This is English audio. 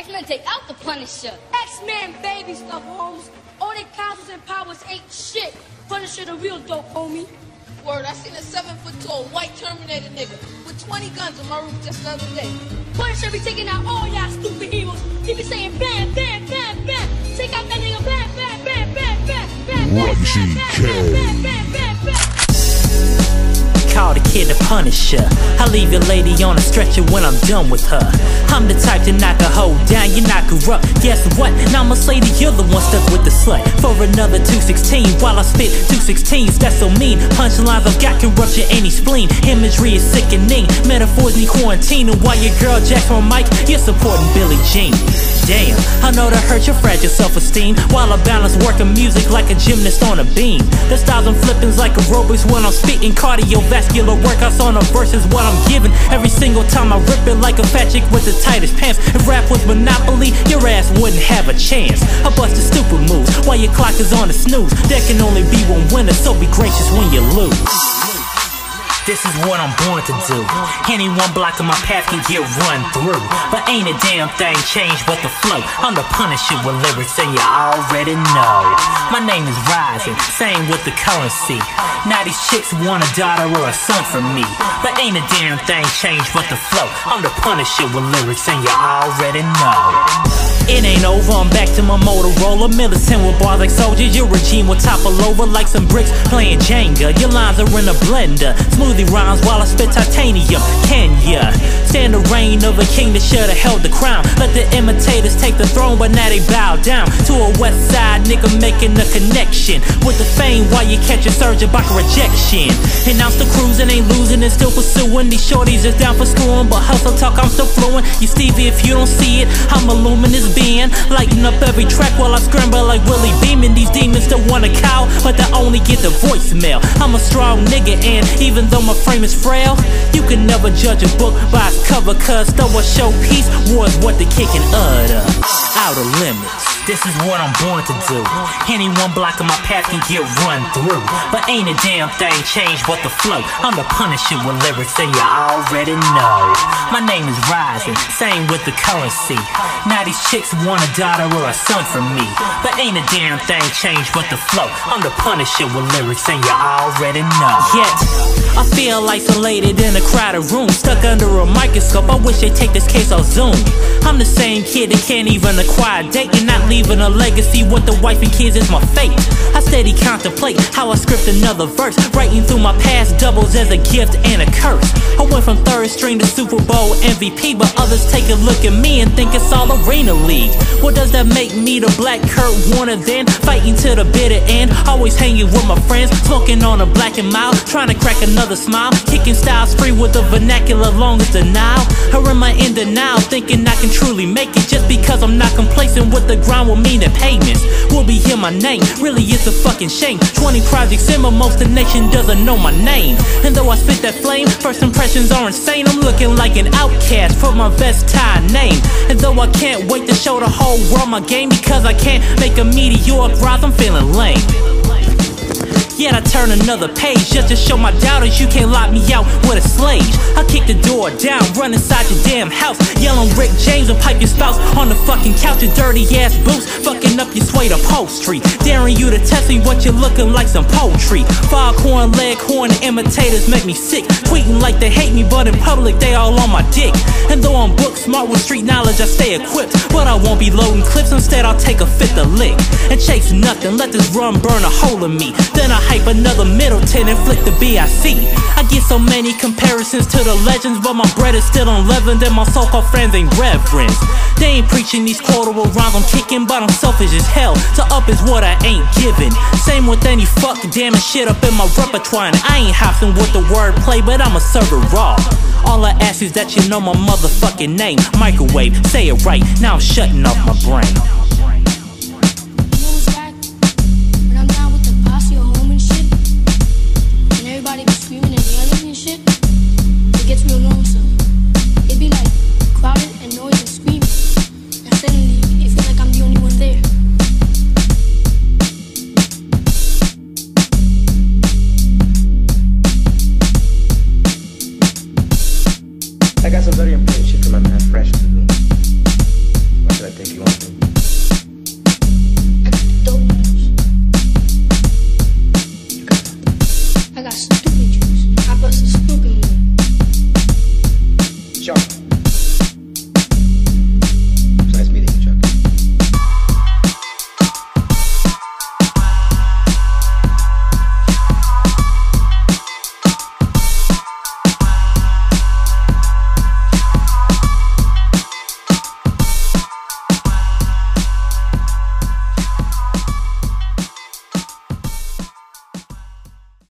X-Men take out the Punisher. X-Men baby stuff, Holmes. All their castles and powers ain't shit. Punisher the real dope, homie. Word, I seen a seven foot tall white Terminator nigga with 20 guns on my roof just the other day. Punisher be taking out all y'all stupid heroes. He be saying bam, bam, bam, bam. Take out that nigga bam, bam, bam, bam, bam, bam, bam, bam, bam, bam, bam, bam, bam. Call the kid the Punisher. I leave your lady on a stretcher when I'm done with her. I'm the type to knock a hoe down, you knock her up. Guess what? Now a lady, you're the one stuck with the slut. For another 216, while I spit 216s, that's so mean. Punchlines, I've got corruption, any spleen. Imagery is sickening. Metaphors need quarantining. While your girl Jack on mic, you're supporting Billie Jean. Damn, I know that hurt your fragile self-esteem While I balance working music like a gymnast on a beam. The styles I'm flipping's like aerobics when I'm spitting Cardiovascular workouts on a verse is what I'm giving. Every single time I rip it like a fat chick with the tightest pants. If rap was Monopoly, your ass wouldn't have a chance. I bust the stupid moves while your clock is on the snooze. There can only be one winner, so be gracious when you lose this is what I'm born to do. Any one block of my path can get run through. But ain't a damn thing changed but the flow. I'm the punisher with lyrics and you already know. My name is Rising, same with the currency. Now these chicks want a daughter or a son from me. But ain't a damn thing changed but the flow. I'm the punisher with lyrics and you already know. It ain't over, I'm back to my Motorola Militant with bars like soldiers, your regime will topple over like some bricks playing Jenga Your lines are in a blender, smoothie rhymes while I spit titanium. Can ya? Stand the reign of a king that should've held the crown? Let the imitators take the throne, but now they bow down To a west side nigga making a connection With the fame while you catch a surge about rejection. Announce the cruising, ain't losing and still pursuing. These shorties just down for screwing, but hustle talk I'm still fluent. You Stevie if you don't see it, I'm a luminous being. Lighting up every track while I scramble like Willie Beamen These demons still want a cow, but they only get the voicemail. I'm a strong nigga and even though my frame is frail You can never judge a book by its cover Cause though a showpiece, war is what the kid can utter Outer limits this is what I'm born to do. Any one block of my path can get run through. But ain't a damn thing changed but the flow. I'm the punisher with lyrics and you already know. My name is Rising, same with the currency. Now these chicks want a daughter or a son from me. But ain't a damn thing changed but the flow. I'm the punisher with lyrics and you already know. Yet, I feel isolated in a crowded room, stuck under a microscope. I wish they'd take this case off Zoom. I'm the same kid that can't even acquire a date and not leaving a legacy with the wife and kids is my fate. I steady contemplate how I script another verse, writing through my past doubles as a gift and a curse. I went from third string to Super Bowl MVP, but others take a look at me and think it's all Arena League. What does that make me the black Kurt Warner then? Fighting to the bitter end, always hanging with my friends, smoking on a black and mild, trying to crack another smile, kicking styles free with the vernacular long as the Nile. Or am I in denial, thinking I can truly make it just because I'm not complacent with the grind will mean that payments will be in my name. Really, it's a fucking shame. 20 projects in, but most the nation doesn't know my name. And though I spit that flame, first impressions are insane. I'm looking like an outcast for my best tie name. And though I can't wait to show the whole world my game because I can't make a meteoric rise, I'm feeling lame. Yet I turn another page just to show my doubters you can't lock me out with a slave. I kick the door down, run inside your damn house, yelling Rick James and pipe your spouse on the fucking couch with dirty ass boots, fucking up your suede upholstery. Daring you to test me what you're looking like some poetry. Foghorn, leghorn, imitators make me sick. Tweeting like they hate me, but in public they all on my dick. And though I'm book smart with street knowledge, I stay equipped. But I won't be loading clips, instead I'll take a fifth of lick. Nothing, let this rum burn a hole in me. Then I hype another Middleton and flick the BIC. I get so many comparisons to the legends, but my bread is still unleavened and my so-called friends ain't reverence. They ain't preaching these quotable rhymes I'm kicking, but I'm selfish as hell. To up is what I ain't giving. Same with any fuck damn shit up in my repertoire. I ain't hopping with the wordplay, but I'ma serve it raw. All I ask is that you know my motherfucking name. Microwave, say it right. Now I'm shutting off my brain. i'm very impatient for my man fresh to me. Should I take long?